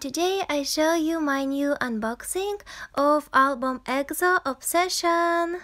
today I show you my new unboxing of album EXO Obsession.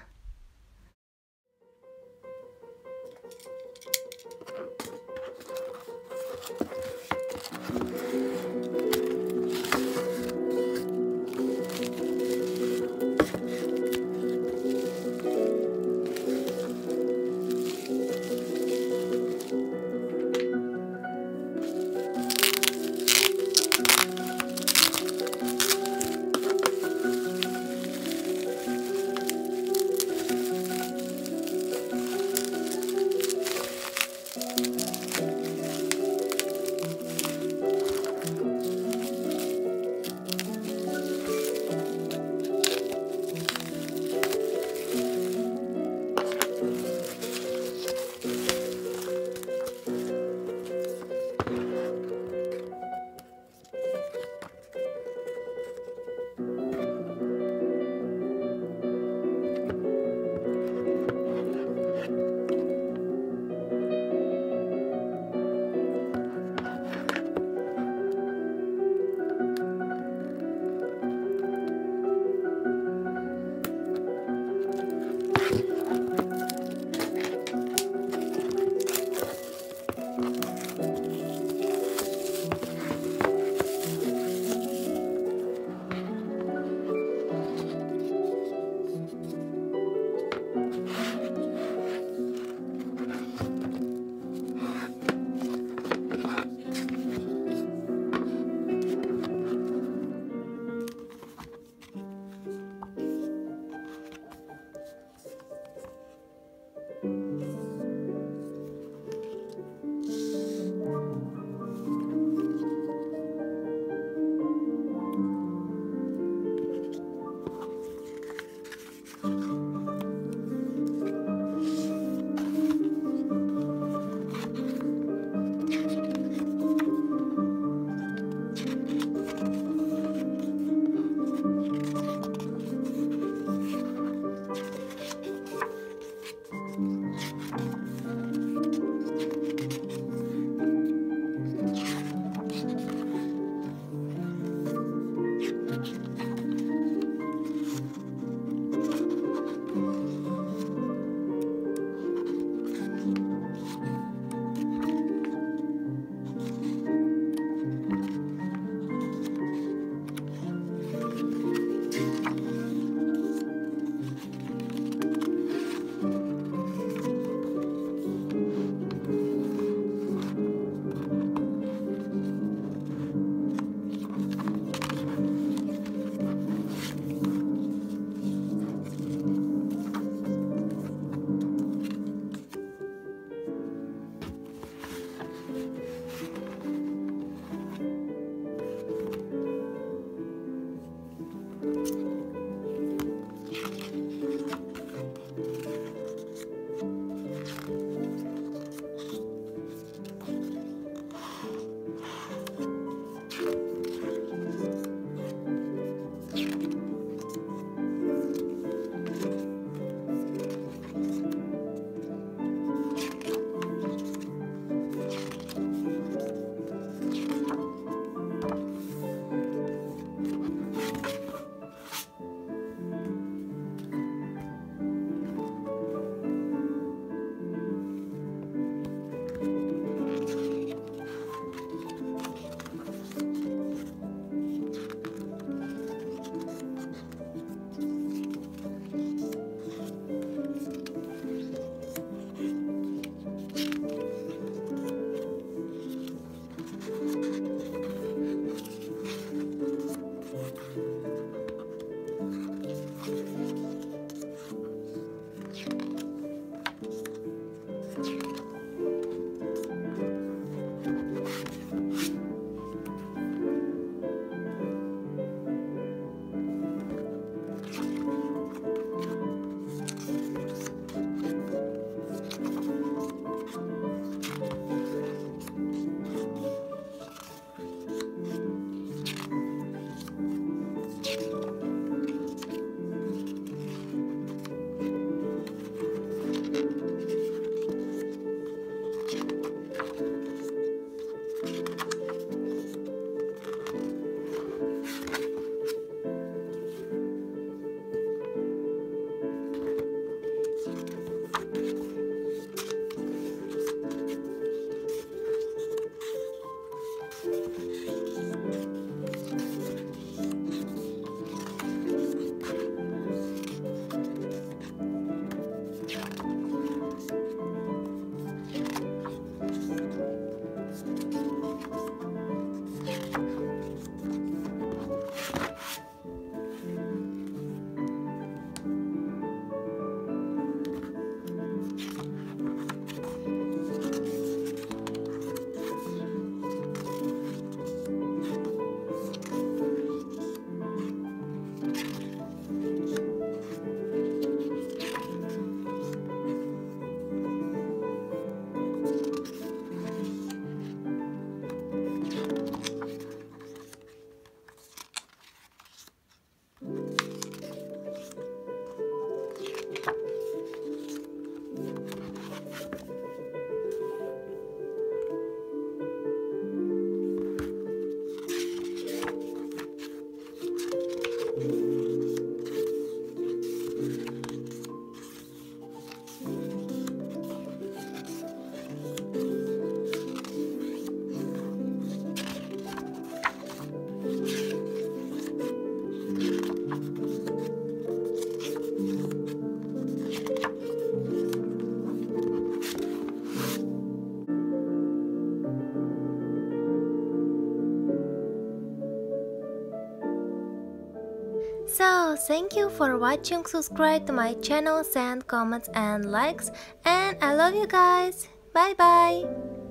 Thank you for watching, subscribe to my channel, send comments and likes, and I love you guys. Bye bye.